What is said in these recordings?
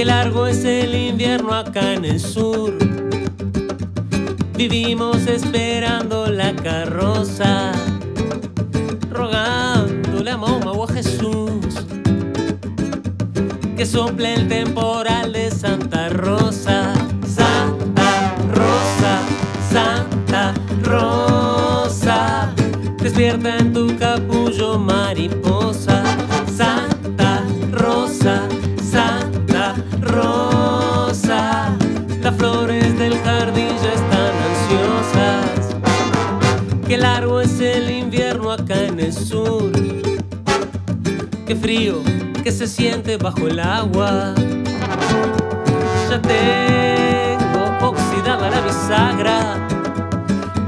Qué largo es el invierno acá en el sur. Vivimos esperando la carroza, rogándole a Moma o a Jesús que sople el temporal de Santa Rosa. Santa Rosa, Santa Rosa, despierta en tu capullo mariposa. Santa Rosa, Qué largo es el invierno acá en el sur. Qué frío que se siente bajo el agua. Ya tengo oxidada la bisagra.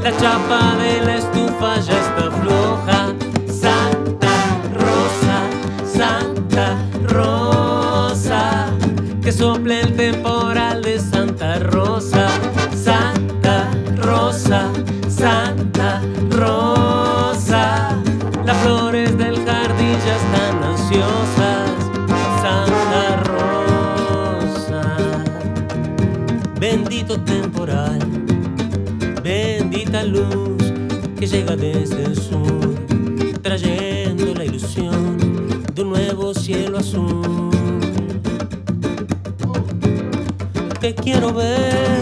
La chapa de la estufa ya está floja. Santa Rosa, Santa Rosa, que sople el temporal de Santa Rosa. Bendito temporal, bendita luz que llega desde el sur, trayendo la ilusión de un nuevo cielo azul. Te quiero ver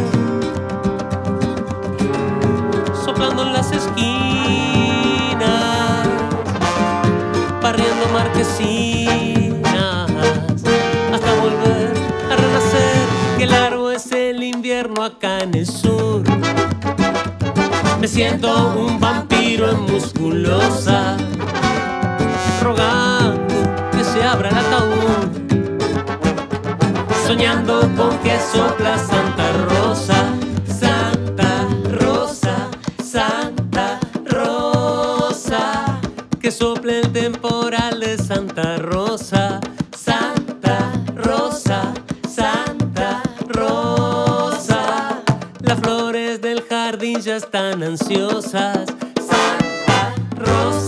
soplando en las esquinas, barriendo marquesinas, invierno acá en el sur. Me siento un vampiro en musculosa, rogando que se abra el ataúd, soñando con que sopla Santa Rosa. Santa Rosa, Santa Rosa, que sople el temporal de Santa Rosa. Las flores del jardín ya están ansiosas. Santa Rosa.